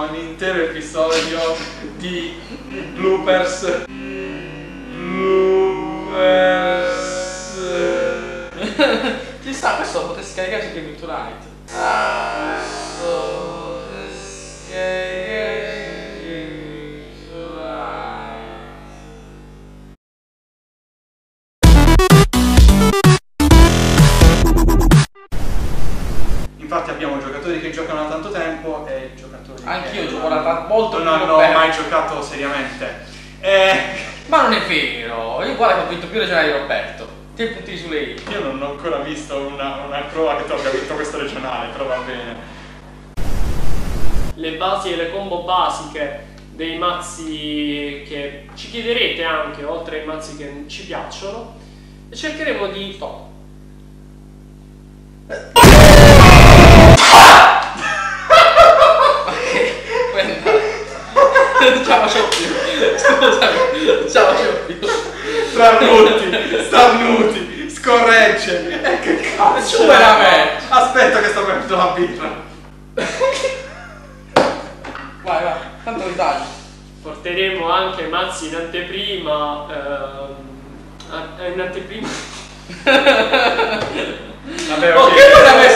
un intero episodio di bloopers. Bloopers. Ci sta, questo lo potessi caricare su Game Tonight. Infatti abbiamo giocatori che giocano da tanto tempo e giocatori Anch'io che gioco da tanto molto non hanno mai giocato seriamente. Eh, Ma non è vero, io guarda che ho vinto più regionali di Roberto. Te punti su lei. io non ho ancora visto una, una prova che tu abbia vinto questo regionale, però va bene. le basi e le combo basiche dei mazzi che ci chiederete anche, oltre ai mazzi che ci piacciono, e cercheremo di... Stop. Non facevo più. Scusami, non facevo più. Starnuti, starnuti, scorregge. E che cazzo? Su veramente. Aspetta che sto bevendo la birra. Vai, vai, tanto ritagli. Porteremo anche mazzi in anteprima, ehm, in anteprima... Vabbè, Oh, ok. che vuoi da me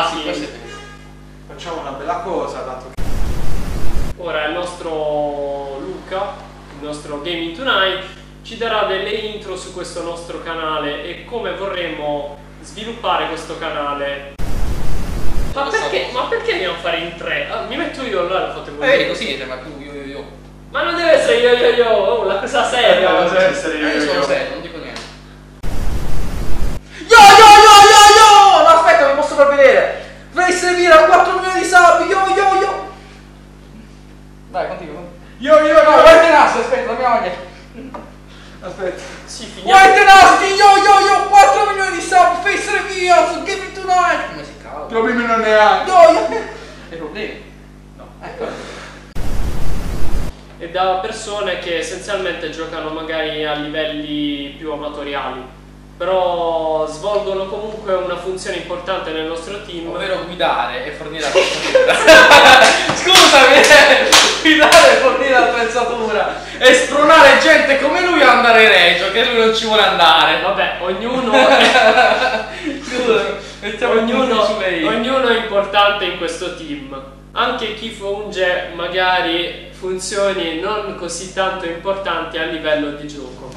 Ah, sì, questo è vero. Facciamo una bella cosa, dato che Ora il nostro Luca, il nostro Gaming Tonight, ci darà delle intro su questo nostro canale e come vorremmo sviluppare questo canale. Ma perché, ma perché dobbiamo fare in tre? Ah, mi metto io allora lo fate Eh, voi. vedi, così ma più io, io, io. Ma non deve essere io io io, oh, la cosa seria. Eh, deve essere Eh, io io, sono io. Aspetta. Sì, finiamo. White Nasty, yo, yo, yo! 4 milioni di sub, Face Reveal su Give It Tonight! Come si cava? Problemi non ne ha. Yo, yo! Hai problemi? No. Ecco. E da persone che essenzialmente giocano magari a livelli più amatoriali. Però svolgono comunque una funzione importante nel nostro team. Ovvero guidare e fornire attrezzatura. Scusami, eh, guidare e fornire attrezzatura. E spronare gente come lui a andare regio, che lui non ci vuole andare. Vabbè, ognuno, ognuno ognuno è importante in questo team. Anche chi funge magari funzioni non così tanto importanti a livello di gioco.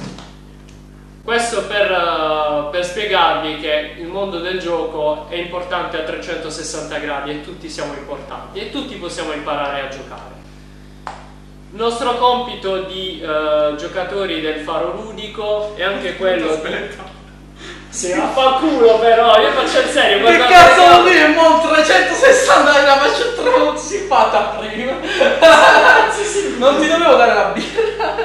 Questo per, eh, per spiegarvi che il mondo del gioco è importante a 360 gradi e tutti siamo importanti e tutti possiamo imparare a giocare. Il nostro compito di eh, giocatori del faro ludico è anche quello di... Aspetta. Sì, vaffanculo però, io faccio il serio. Che cazzo vuol dire? Mo 360 la faccio troppo si fatta prima. Non ti dovevo dare la birra.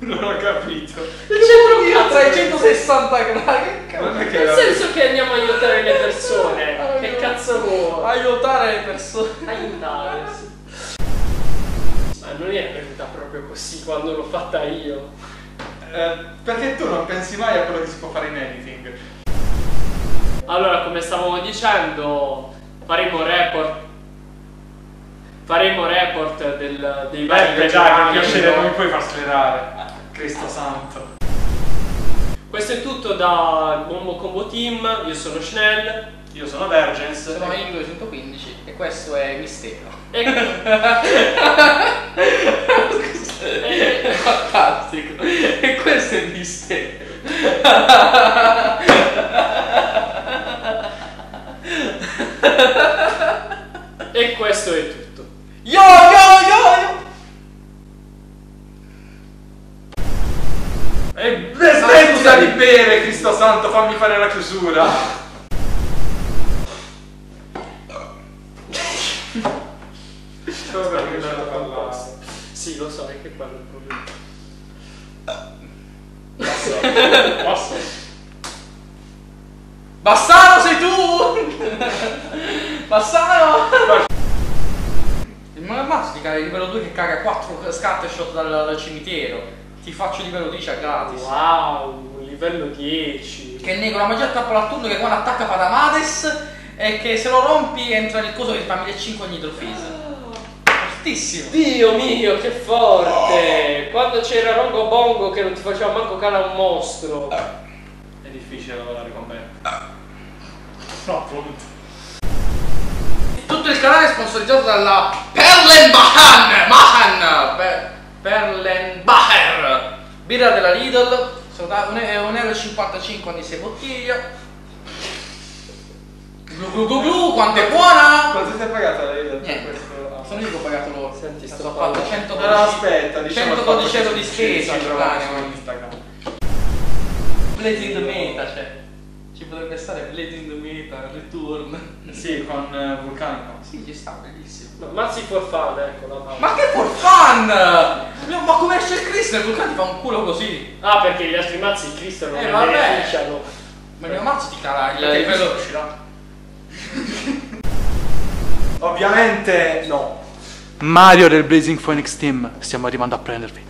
Non ho capito. Un Io cazzo. 360 gradi. Che cazzo? Nel era- senso che andiamo a aiutare le persone. Aiuto. Che cazzo vuoi? Aiutare le persone. Aiutare. sì. Ma non è venuta proprio così quando l'ho fatta io. Eh, perché tu non pensi mai a quello che si può fare in editing? Allora, come stavamo dicendo, faremo report. Faremo report del, dei vari dai, regionali. che piacere, non mi puoi far sperare. Cristo santo. Questo è tutto da Bombo Combo Team. Io sono Schnell. Io sono Vergens. Sono in 215 e questo è mistero. E È fantastico. E questo è il mistero. E questo è tutto. Yo yo yo yo! E smettila di bere, Cristo santo, fammi fare la chiusura. Vabbè. Sì, lo so, è che quello è il problema. Posso? Bassano sei tu! Bassano! Ma, ma ammazzo ti cala il livello 2 che caga 4 scatte shot dal, dal cimitero. Ti faccio il livello 10 a gratis. Wow, livello 10. Che nego la magia tappola a turno che quando attacca fa da Mades e che se lo rompi entra nel coso che ti fa 1500 ogni Hydrophase. Fortissimo. Dio mio, che forte! Quando c'era Rongo Bongo che non ti faceva manco cala un mostro. È difficile lavorare con me. No, appunto. Tutto il canale è sponsorizzato dalla Perlenbacher Mahan Per- Perlenbacher birra della Lidl sono da 1,55 euro ogni 6 bottiglie Glu glu glu glu quanto è buona Quanto ti hai pagato lei per Niente. Sono io che ho pagato loro Senti, sto ho fatto parlando. 112 Però aspetta, diciamo 112 euro di spesa su Instagram. Blazing the Meta c'è ci potrebbe stare Blazing the Meta Return Sì, con eh, Vulcanico. sì ci sta bellissimo Ma Mazzi for fun, ecco la mano. Ma che for fun! Ma come esce il Cristo? Il vulcano ti fa un culo così. Ah, perché gli altri mazzi il Cristo non Eh, ne beneficiano. Ma il mio mazzo ti cala il livello. uscirà? Ovviamente no. Mario del Blazing Phoenix Team, stiamo arrivando a prendervi.